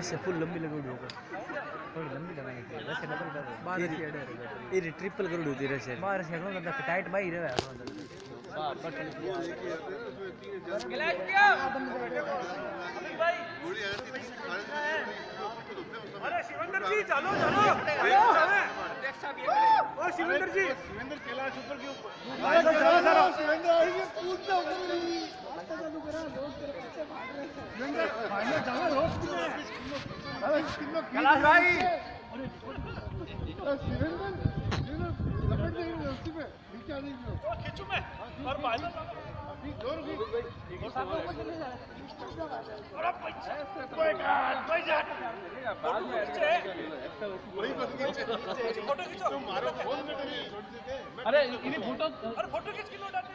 रस्से फुल लंबी लगोड़ी होगा। थोड़ी लंबी लगानी थी बारह ये- है ट्रिपल शेड में मतलब टाइट रहे हैं हाँ। बट अरे शिवेंद्र जी चलो चलो ओ शिवेंद्र जी शिवेंद्र कैलाश ऊपर के ऊपर चलो चलो शिवेंद्र आइए कूदना रास्ता चालू करा लोग तेरे पीछे भाग रहे हैं। शिवेंद्र भाई अरे कैलाश भाई खींचू मैं और भाई अरे, इन्हें फ़ोटो अरे, फ़ोटो खींच के लो डालते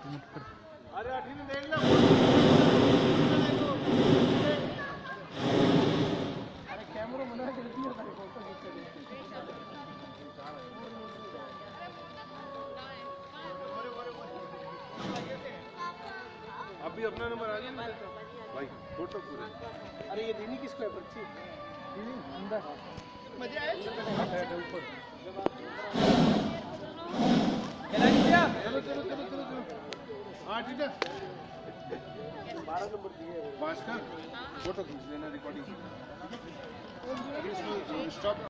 अभी अपना नंबर आ गया ना भाई फ़ोटो पूरे। अरे ये देनी किसको है बच्ची? पर्ची अंदर। मज़े आए? ऊपर दिए फ़ोटो खींच लेना रिकॉर्डिंग स्टॉप